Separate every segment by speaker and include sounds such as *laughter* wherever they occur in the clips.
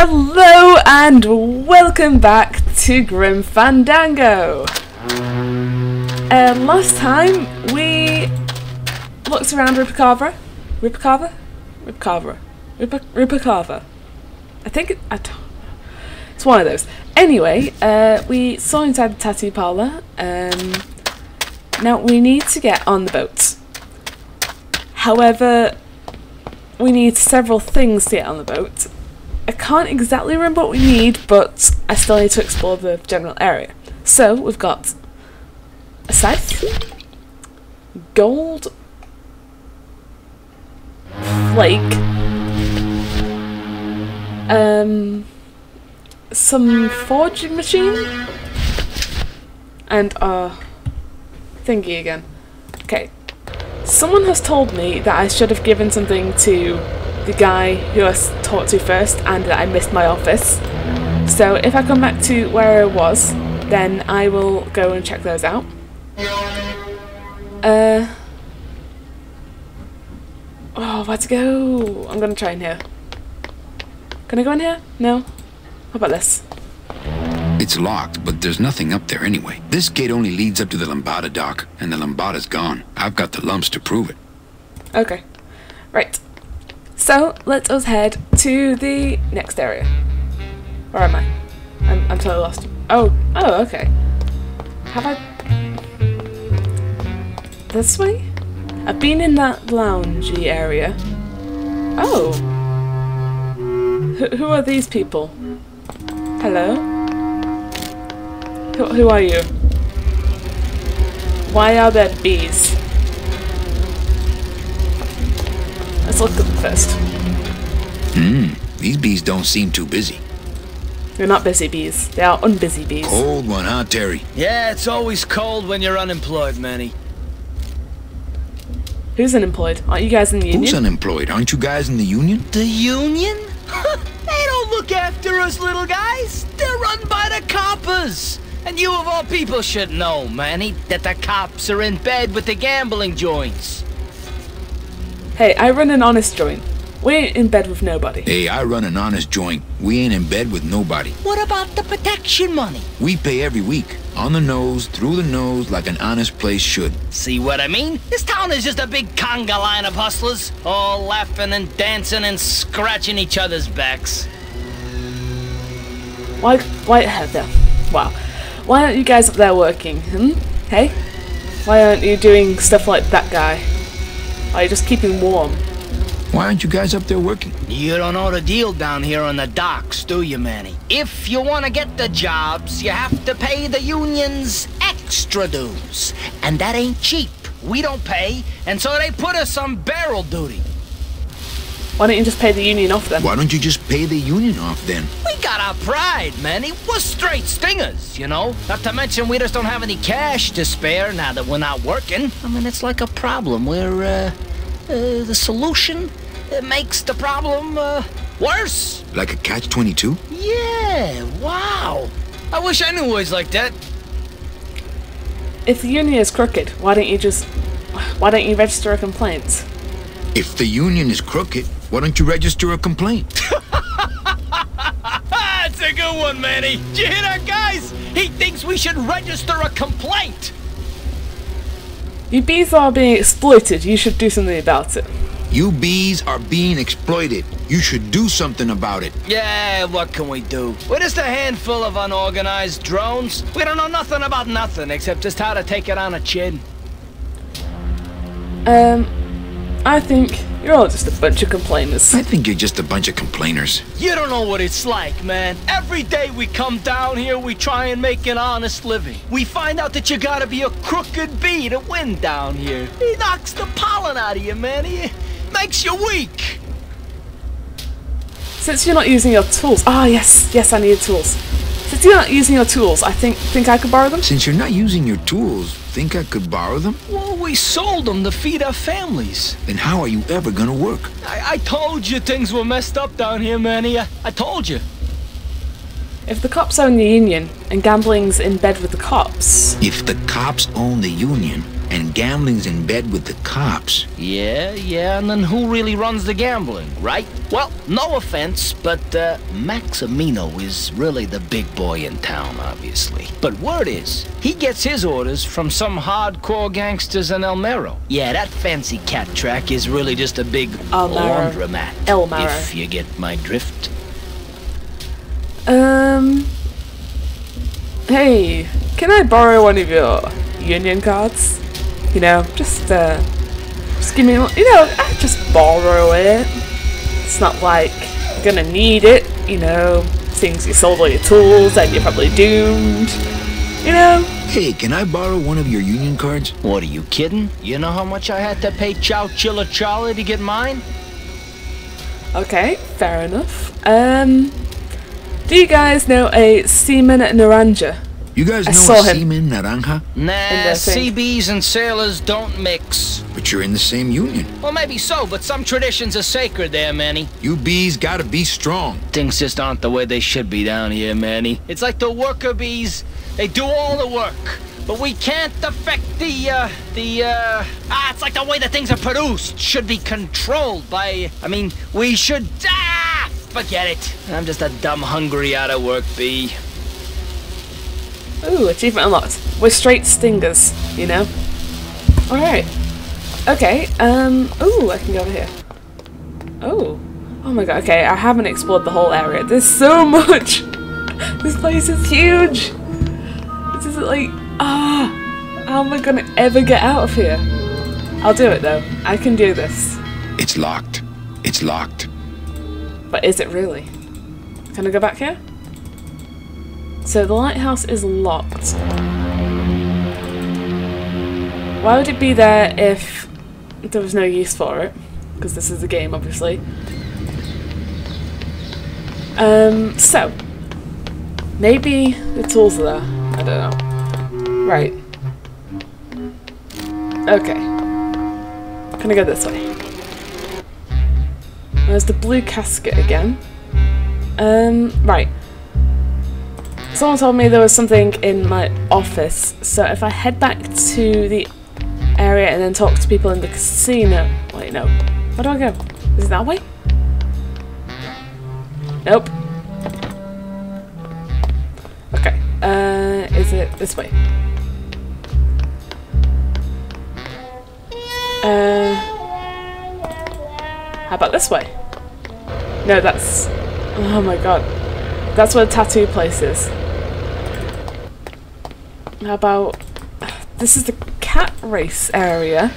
Speaker 1: Hello and welcome back to Grim Fandango. Uh, last time we looked around Ripacavra. Ripacavra? Ripacavra. Rip- Ripacavra. I think it, I it's one of those. Anyway, uh, we saw inside the tattoo parlor. Um, now we need to get on the boat. However, we need several things to get on the boat. I can't exactly remember what we need, but I still need to explore the general area. So we've got a scythe, gold flake, um, some forging machine, and uh, thingy again. Okay. Someone has told me that I should have given something to the guy who I talked to first and that I missed my office. So if I come back to where I was, then I will go and check those out. Uh. Oh, where to go? I'm gonna try in here. Can I go in here? No? How about this?
Speaker 2: It's locked, but there's nothing up there anyway. This gate only leads up to the Lambada dock, and the Lambada's gone. I've got the lumps to prove it.
Speaker 1: Okay. Right. So let us head to the next area. Where am I? I'm, I'm totally lost. Oh, oh, okay. Have I? This way? I've been in that loungy area. Oh. Who, who are these people? Hello? Who, who are you? Why are there bees? Let's look at them first.
Speaker 2: Hmm, these bees don't seem too busy.
Speaker 1: They're not busy bees. They are unbusy bees.
Speaker 2: Cold one, huh, Terry?
Speaker 3: Yeah, it's always cold when you're unemployed, Manny.
Speaker 1: Who's unemployed? Aren't you guys in the union?
Speaker 2: Who's unemployed? Aren't you guys in the union?
Speaker 3: The Union? *laughs* they don't look after us little guys. They're run by the coppers. And you of all people should know, Manny, that the cops are in bed with the gambling joints.
Speaker 1: Hey, I run an honest joint. We ain't in bed with nobody.
Speaker 2: Hey, I run an honest joint. We ain't in bed with nobody.
Speaker 3: What about the protection money?
Speaker 2: We pay every week. On the nose, through the nose, like an honest place should.
Speaker 3: See what I mean? This town is just a big conga line of hustlers, all laughing and dancing and scratching each other's backs.
Speaker 1: Why? Why? Heather. Wow. Why aren't you guys up there working? Hmm? Hey? Why aren't you doing stuff like that guy? Are you just keeping warm?
Speaker 2: Why aren't you guys up there working?
Speaker 3: You don't know the deal down here on the docks, do you, Manny? If you want to get the jobs, you have to pay the unions extra dues. And that ain't cheap. We don't pay, and so they put us on barrel duty.
Speaker 1: Why don't you just pay the union off then?
Speaker 2: Why don't you just pay the union off then?
Speaker 3: We got our pride, Manny. We're straight stingers, you know? Not to mention we just don't have any cash to spare now that we're not working. I mean, it's like a problem where, uh, uh the solution uh, makes the problem, uh, worse.
Speaker 2: Like a catch 22?
Speaker 3: Yeah, wow. I wish I knew words like that.
Speaker 1: If the union is crooked, why don't you just? Why don't you register a complaint?
Speaker 2: If the union is crooked, why don't you register a complaint? *laughs*
Speaker 3: That's a good one, Manny. Did you hear that, guys? He thinks we should register a complaint.
Speaker 1: You bees are being exploited. You should do something about it.
Speaker 2: You bees are being exploited. You should do something about it.
Speaker 3: Yeah, what can we do? We're just a handful of unorganized drones. We don't know nothing about nothing except just how to take it on a chin.
Speaker 1: Um, I think you're all just a bunch of complainers.
Speaker 2: I think you're just a bunch of complainers.
Speaker 3: You don't know what it's like, man. Every day we come down here, we try and make an honest living. We find out that you gotta be a crooked bee to win down here. He knocks the pollen out of you, man. He makes you weak.
Speaker 1: Since you're not using your tools, ah yes, yes, I need tools. Since you're not using your tools, I think think I could borrow them.
Speaker 2: Since you're not using your tools, think I could borrow them?
Speaker 3: Well, we sold them to feed our families.
Speaker 2: Then how are you ever gonna work?
Speaker 3: I, I told you things were messed up down here, Manny. I, I told you.
Speaker 1: If the cops own the union and gambling's in bed with the cops,
Speaker 2: If the cops own the union, and gambling's in bed with the cops.
Speaker 3: Yeah, yeah, and then who really runs the gambling, right? Well, no offense, but uh, Maximino is really the big boy in town, obviously. But word is, he gets his orders from some hardcore gangsters in El Marrow. Yeah, that fancy cat track is really just a big
Speaker 1: El Marrow.
Speaker 3: laundromat.
Speaker 1: El Marrow.
Speaker 3: If you get my drift.
Speaker 1: Um. Hey, can I borrow one of your union cards? You know, just uh, just give me, one- you know, I just borrow it. It's not like you're gonna need it. You know, things you sold all your tools and you're probably doomed. You know.
Speaker 2: Hey, can I borrow one of your union cards?
Speaker 3: What are you kidding? You know how much I had to pay Chowchilla Charlie to get mine?
Speaker 1: Okay, fair enough. Um, do you guys know a Seaman Naranja?
Speaker 2: You guys
Speaker 1: I
Speaker 2: know
Speaker 1: saw
Speaker 2: a
Speaker 1: him.
Speaker 2: seaman naranja?
Speaker 3: Nah,
Speaker 1: the.
Speaker 3: Seabees and sailors don't mix.
Speaker 2: But you're in the same union.
Speaker 3: Well, maybe so, but some traditions are sacred there, Manny.
Speaker 2: You bees gotta be strong.
Speaker 3: Things just aren't the way they should be down here, Manny. It's like the worker bees. They do all the work. But we can't affect the, uh, the, uh... Ah, it's like the way that things are produced should be controlled by... I mean, we should... Ah! Forget it. I'm just a dumb, hungry, out-of-work bee.
Speaker 1: Ooh, achievement unlocked. We're straight stingers, you know? Alright. Okay, um, ooh, I can go over here. Oh. Oh my god, okay, I haven't explored the whole area. There's so *laughs* much! this place is huge! This is like, ah! how am I gonna ever get out of here? I'll do it though. I can do this.
Speaker 2: It's locked. It's locked.
Speaker 1: But is it really? Can I go back here? So the lighthouse is locked. Why would it be there if there was no use for it? Because this is a game, obviously. Um, so. Maybe the tools are there. I don't know. Right. Okay. I go this way? There's the blue casket again. Um, right. Someone told me there was something in my office, so if I head back to the area and then talk to people in the casino. Wait, no. Where do I go? Is it that way? Nope. Okay. Uh, is it this way? Uh, how about this way? No, that's. Oh my god. That's where the tattoo place is. How about. This is the cat race area.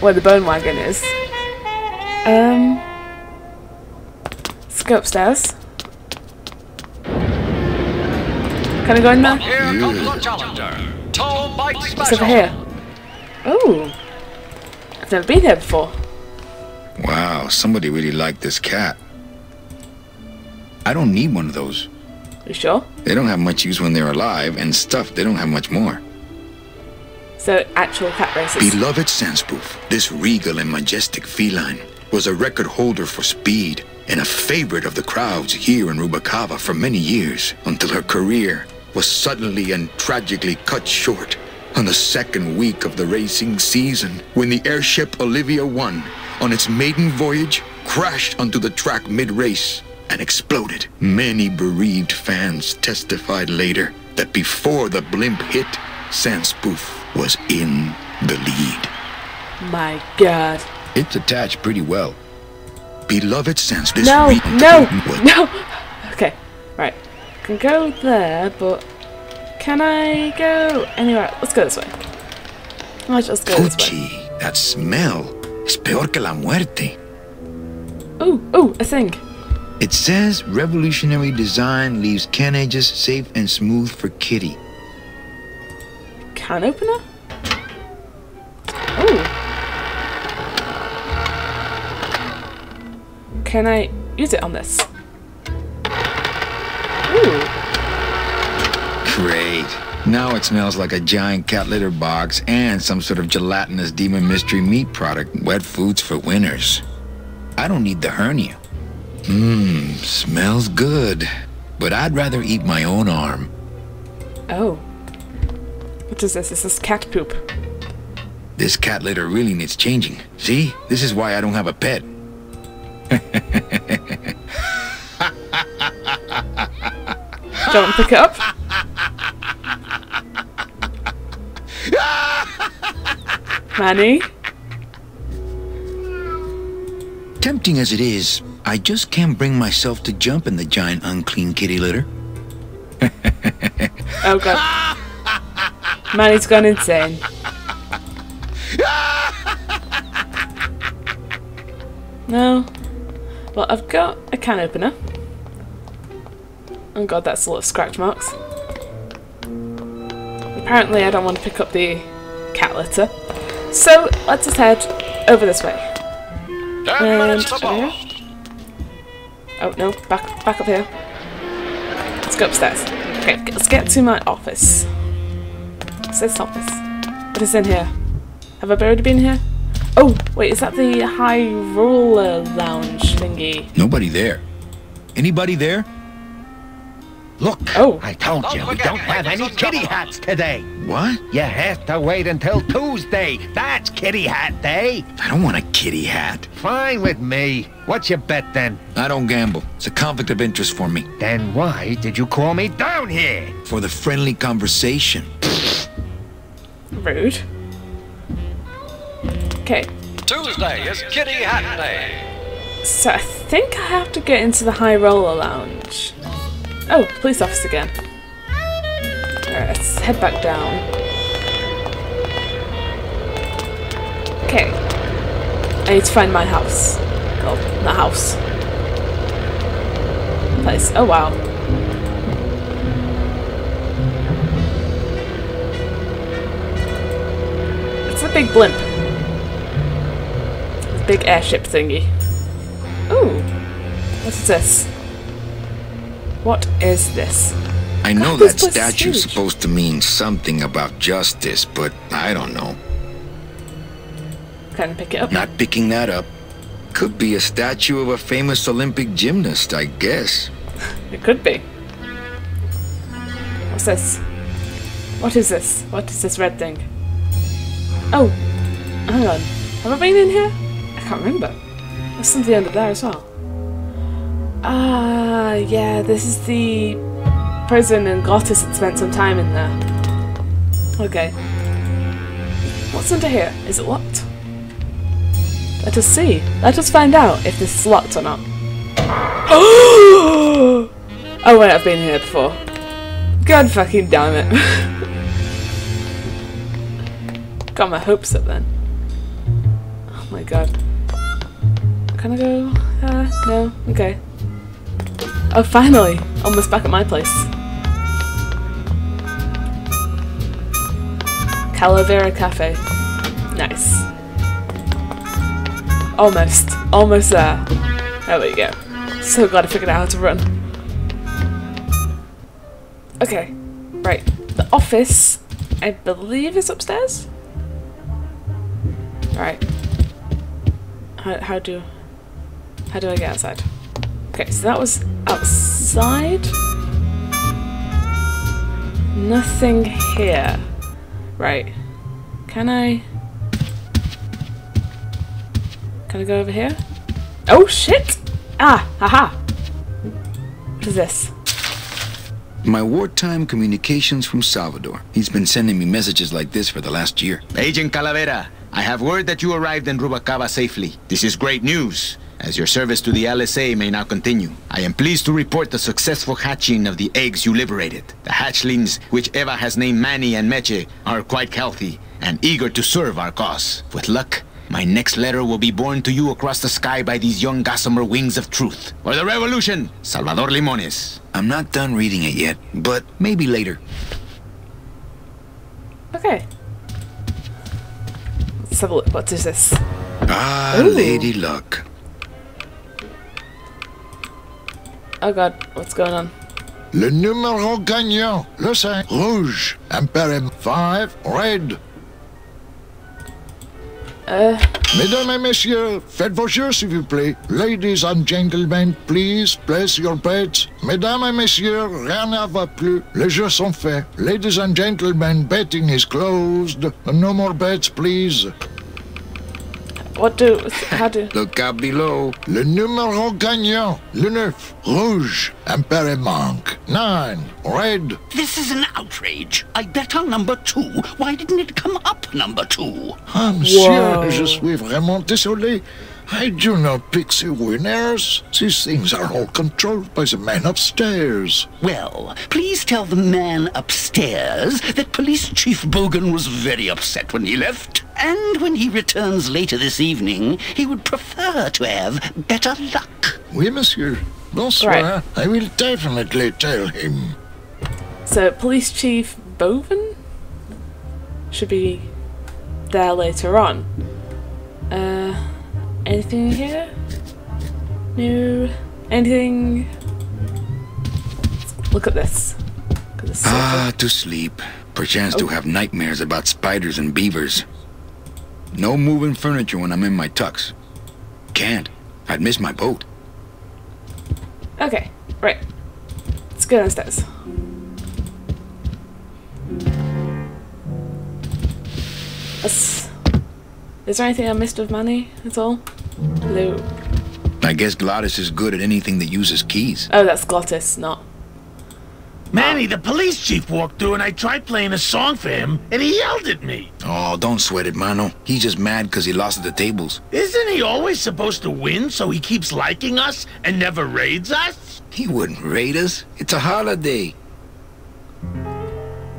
Speaker 1: Where the bone wagon is. Um. Let's go upstairs. Can I go in there?
Speaker 4: Here comes the challenger. Tall bike
Speaker 1: It's
Speaker 4: special.
Speaker 1: over here. Oh. I've never been here before.
Speaker 2: Wow, somebody really liked this cat. I don't need one of those.
Speaker 1: You sure?
Speaker 2: They don't have much use when they're alive, and stuff, they don't have much more.
Speaker 1: So, actual cat races.
Speaker 2: Beloved Sandspoof, this regal and majestic feline was a record holder for speed and a favorite of the crowds here in Rubacava for many years until her career was suddenly and tragically cut short on the second week of the racing season when the airship Olivia 1 on its maiden voyage crashed onto the track mid-race and exploded. Many bereaved fans testified later that before the blimp hit, Sandspoof was in the lead.
Speaker 1: My god.
Speaker 2: It's attached pretty well. Beloved Sans, this
Speaker 1: No, no,
Speaker 2: What?
Speaker 1: no. Okay, right. Can go there, but can I go anywhere? Let's go this way. Let's just go this way.
Speaker 2: Fuchi, that smell is peor que la muerte.
Speaker 1: Ooh, ooh, a thing.
Speaker 2: It says revolutionary design leaves can edges safe and smooth for kitty.
Speaker 1: Can opener? Ooh. Can I use it on this? Ooh.
Speaker 2: Great. Now it smells like a giant cat litter box and some sort of gelatinous demon mystery meat product. Wet foods for winners. I don't need the hernia. Mmm, smells good. But I'd rather eat my own arm.
Speaker 1: Oh. What is this? This is cat poop.
Speaker 2: This cat litter really needs changing. See? This is why I don't have a pet. *laughs*
Speaker 1: Don't pick it up. Manny?
Speaker 2: Tempting as it is, I just can't bring myself to jump in the giant unclean kitty litter.
Speaker 1: Oh god. Manny's gone insane. No. Well, I've got a can opener. Oh god, that's a lot of scratch marks. Apparently I don't want to pick up the cat litter. So, let's just head over this way. And
Speaker 4: minutes
Speaker 1: over here. Oh no, back back up here. Let's go upstairs. Okay, let's get to my office. What's this office? What is in here? Have I already been here? Oh, wait, is that the high roller lounge thingy?
Speaker 2: Nobody there. Anybody there?
Speaker 5: Look,
Speaker 1: Oh.
Speaker 5: I told
Speaker 4: Don't
Speaker 5: you we don't have any kitty hats today.
Speaker 2: What?
Speaker 5: You have to wait until Tuesday. That's kitty hat day.
Speaker 2: I don't want a kitty hat.
Speaker 5: Fine with me. What's your bet then?
Speaker 2: I don't gamble. It's a conflict of interest for me.
Speaker 5: Then why did you call me down here?
Speaker 2: For the friendly conversation.
Speaker 1: Rude. Okay,
Speaker 4: Tuesday is Kitty Hat Day.
Speaker 1: so I think I have to get into the high roller lounge. Oh, police officer again. Alright, let's head back down. Okay. I need to find my house. Oh, the house. Place. Oh wow. It's a big blimp. Big airship thingy. Ooh. What is this? What is this?
Speaker 2: I know
Speaker 1: God,
Speaker 2: that
Speaker 1: place is
Speaker 2: statue's supposed to mean something about justice, but I don't know.
Speaker 1: Can I pick it up?
Speaker 2: Not picking that up. Could be a statue of a famous Olympic gymnast, I guess. *laughs*
Speaker 1: It could be. What's this? What is this? What is this red thing? Oh, hang on. Have I been in here? I can't remember. There's something under there as well. Ah, yeah, this is the prison and Glottis had spent some time in there. Okay. What's under here? Is it locked? Let us see. Let us find out if this is locked or not. oh wait, I've been here before. God fucking damn it. *laughs* Got my hopes up then. Oh my god. Can I go? Uh, no? Okay. Oh, finally! Almost back at my place. Calavera Cafe. Nice. Almost. Almost there. There we go. So glad I figured out how to run. Okay. Right. The office, I believe, is upstairs? Right. How, how do... How do I get outside? Okay, so that was outside. Nothing here. Right. Can I... Can I go over here? Oh shit! Ah, haha. What is this?
Speaker 2: My wartime communications from Salvador. He's been sending me messages like this for the last year.
Speaker 6: Agent Calavera, I have word that you arrived in Rubacava safely. This is great news, as your service to the LSA may now continue. I am pleased to report the successful hatching of the eggs you liberated. The hatchlings, which Eva has named Manny and Meche, are quite healthy and eager to serve our cause. With luck, my next letter will be borne to you across the sky by these young gossamer wings of truth. For the revolution, Salvador Limones.
Speaker 2: I'm not done reading it yet, but maybe later.
Speaker 1: Okay. Let's have a look. What is this?
Speaker 2: Ah,
Speaker 1: Ooh.
Speaker 2: Lady Luck.
Speaker 1: Oh god, what's going on?
Speaker 7: Le numéro gagnant, le 5, rouge. Imperium 5, red.
Speaker 1: Uh,
Speaker 7: Mesdames et messieurs, faites vos jeux s'il vous plaît. Ladies and gentlemen, please place your bets. Mesdames et messieurs, rien ne va plus. Les jeux sont faits. Ladies and gentlemen, betting is closed. No more bets, please.
Speaker 1: What do... How do...
Speaker 2: Look out below.
Speaker 7: Le numéro gagnant, le 9, rouge, Impere manque. 9, red,
Speaker 8: This is an outrage. I bet on number two. Why didn't it come up number two?
Speaker 7: Ah, monsieur,
Speaker 1: Wow.
Speaker 7: je suis vraiment désolé. I do not pick the winners. These things are all controlled by the man upstairs.
Speaker 8: Well, please tell the man upstairs that Police Chief Bogen was very upset when he left. And when he returns later this evening, he would prefer to have better luck.
Speaker 7: Oui, monsieur. Bonsoir.
Speaker 1: Right.
Speaker 7: I will definitely tell him.
Speaker 1: So, Police Chief Boven should be there later on. Uh, anything here? No. Anything? Look at this. Look at this.
Speaker 2: Ah, to sleep. Perchance to have nightmares about spiders and beavers. No moving furniture when I'm in my tux. Can't. I'd miss my boat.
Speaker 1: Okay, right. Let's go downstairs. Let's- Is there anything I missed of Manny at all? Hello.
Speaker 2: I guess Gladys is good at anything that uses keys.
Speaker 1: Oh, that's Glottis, not.
Speaker 9: Manny, the police chief walked through and I tried playing a song for him and he yelled at me.
Speaker 2: Oh, don't sweat it, Mano. He's just mad because he lost at the tables.
Speaker 9: Isn't he always supposed to win so he keeps liking us and never raids us?
Speaker 2: He wouldn't raid us. It's a holiday.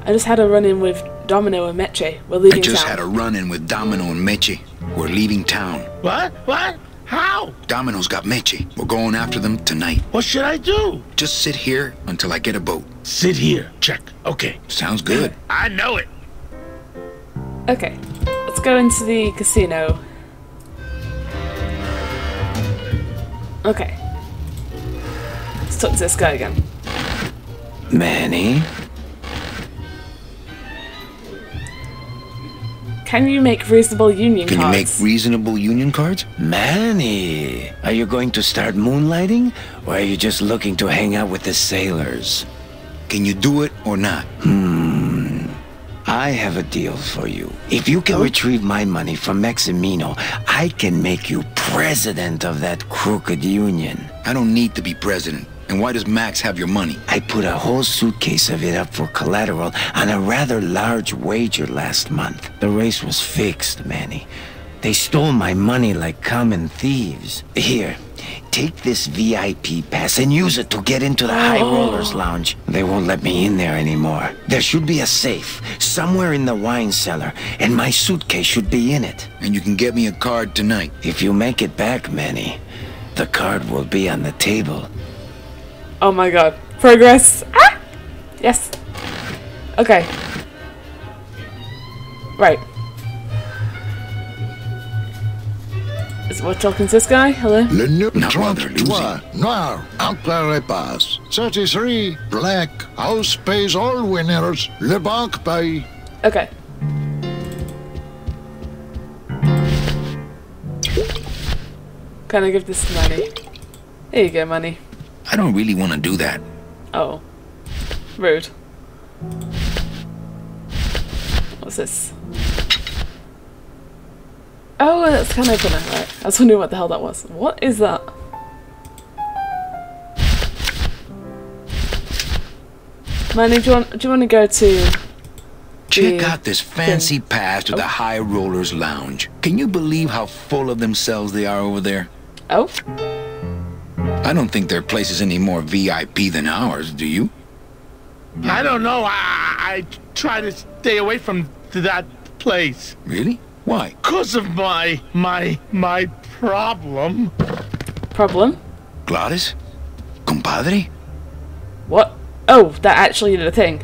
Speaker 1: I just had a run in with Domino and Meche. We're leaving
Speaker 2: I
Speaker 1: leaving
Speaker 2: just
Speaker 1: town.
Speaker 2: had a run-in with Domino and Meche. We're leaving town.
Speaker 9: What? What? How?
Speaker 2: Domino's got Meche. We're going after them tonight.
Speaker 9: What should I do?
Speaker 2: Just sit here until I get a boat.
Speaker 9: Sit here. Check. Okay.
Speaker 2: Sounds good.
Speaker 9: I know it.
Speaker 1: Okay, let's go into the casino. Okay. Let's talk to this guy again.
Speaker 10: Manny?
Speaker 1: Can you make reasonable union
Speaker 2: Can you make
Speaker 1: cards?
Speaker 2: reasonable union cards?
Speaker 10: Manny! Are you going to start moonlighting? Or are you just looking to hang out with the sailors?
Speaker 2: Can you do it or not? Hmm.
Speaker 10: I have a deal for you. If you can retrieve my money from Maximino, I can make you president of that crooked union.
Speaker 2: I don't need to be president. And why does Max have your money?
Speaker 10: I put a whole suitcase of it up for collateral on a rather large wager last month. The race was fixed, Manny. They stole my money like common thieves. Here, take this VIP pass and use it to get into the High oh. Rollers Lounge. They won't let me in there anymore. There should be a safe somewhere in the wine cellar, and my suitcase should be in it.
Speaker 2: And you can get me a card tonight.
Speaker 10: If you make it back, Manny, the card will be on the table.
Speaker 1: Oh my god. Progress. Ah! Yes. Okay. Right. Is we're talking to this guy? Hello?
Speaker 7: Le numéro
Speaker 2: Now, while they're
Speaker 7: 33, noir, Empire passe. 33, black, house pays all winners. Le banque paye.
Speaker 1: Okay. Can I give this money? There you go, money.
Speaker 2: I don't really want to do that.
Speaker 1: Oh. Rude. What's this? Oh, that's can opener. Right. I was wondering what the hell that was. What is that? Manny, do you want, do you want to go to...
Speaker 2: Check out this fancy pass to the oh. High Rollers Lounge. Can you believe how full of themselves they are over there?
Speaker 1: Oh?
Speaker 2: I don't think their place is any more VIP than ours, do you?
Speaker 9: I don't know. I, I try to stay away from that place.
Speaker 2: Really? Why?
Speaker 9: Cause of my, my, my problem.
Speaker 1: Problem?
Speaker 2: Gladys? Compadre?
Speaker 1: What? Oh, that actually did a thing.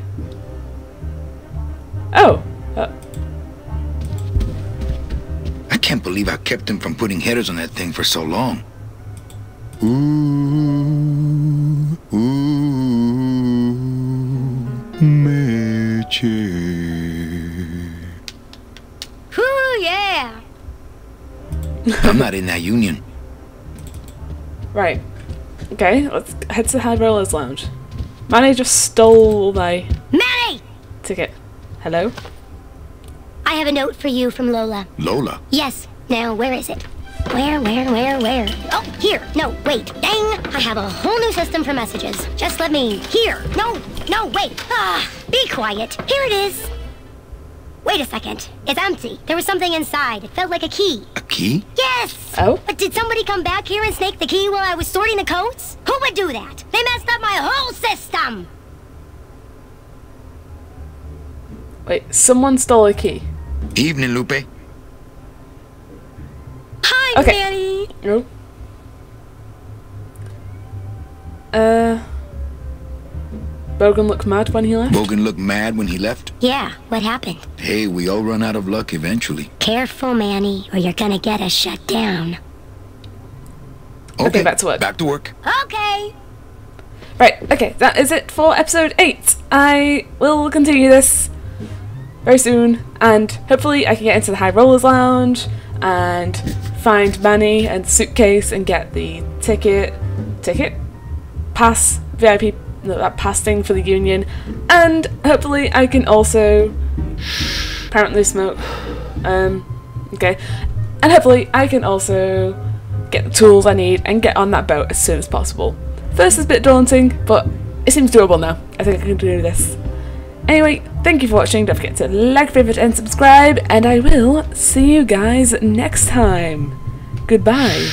Speaker 1: Oh. Uh,
Speaker 2: I can't believe I kept him from putting headers on that thing for so long. Ooh, ooh, Meche.
Speaker 11: Whoo, yeah!
Speaker 2: I'm not in that union.
Speaker 1: Right. Okay, let's head to High Rollers Lounge. Manny just stole my
Speaker 11: Manny!
Speaker 1: ticket. Hello?
Speaker 11: I have a note for you from Lola.
Speaker 2: Lola?
Speaker 11: Yes. Now, where is it? Where, where, where, where? Oh, here. No, wait. Dang! I have a whole new system for messages. Just let me... Here. No, no, wait. Ah, be quiet. Here it is. Wait a second. It's empty. There was something inside. It felt like a key.
Speaker 2: A key?
Speaker 11: Yes!
Speaker 1: Oh?
Speaker 11: But did somebody come back here and snake the key while I was sorting the coats? Who would do that? They messed up my whole system!
Speaker 1: Wait, someone stole a key.
Speaker 2: Evening, Lupe.
Speaker 11: Hi,
Speaker 1: Okay.
Speaker 11: Manny!
Speaker 1: Oh. Uh. Bogen looked mad when he left.
Speaker 2: Bogen looked mad when he left.
Speaker 11: Yeah, what happened?
Speaker 2: Hey, we all run out of luck eventually.
Speaker 11: Careful, Manny, or you're gonna get us shut down.
Speaker 1: Okay, back to work.
Speaker 2: Back to work.
Speaker 11: Okay!
Speaker 1: Right, okay, that is it for episode 8. I will continue this very soon, and hopefully I can get into the High Rollers Lounge and find Manny and suitcase and get the ticket, ticket, pass, VIP, no, that pass thing for the Union, and hopefully I can also apparently smoke. Um, okay, and hopefully I can also get the tools I need and get on that boat as soon as possible. First is a bit daunting, but it seems doable now. I think I can do this. Anyway, thank you for watching. Don't forget to like, favorite, and subscribe, and I will see you guys next time. Goodbye.